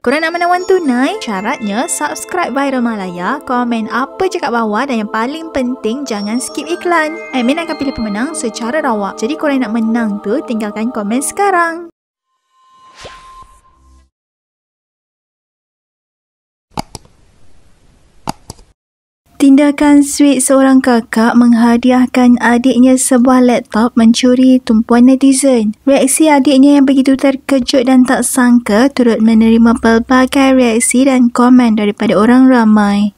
Korang nak menawan tunai? Syaratnya subscribe Viral Malaya, komen apa je kat bawah dan yang paling penting jangan skip iklan. Admin akan pilih pemenang secara rawak. Jadi korang nak menang tu tinggalkan komen sekarang. Tindakan sweet seorang kakak menghadiahkan adiknya sebuah laptop mencuri tumpuan netizen. Reaksi adiknya yang begitu terkejut dan tak sangka turut menerima pelbagai reaksi dan komen daripada orang ramai.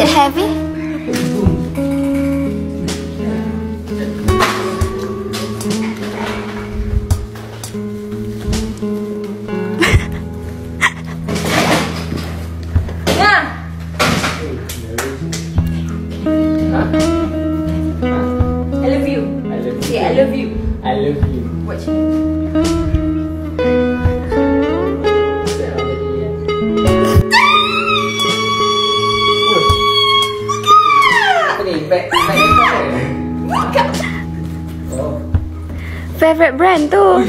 It heavy? I love you. I love you. Say I love you. I love you. Watch. Favorite brand tu.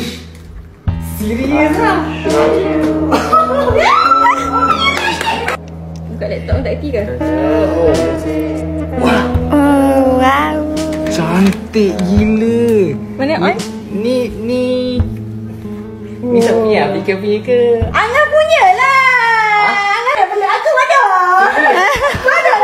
serius lah. Buka laptop tak? Oh, wah, Oh, wow. cantik gila. Mana on? Ni ni ni siapa punya? Aplikasi punya ke? Angah punya lah. Angah dah beli aku mana? Mana.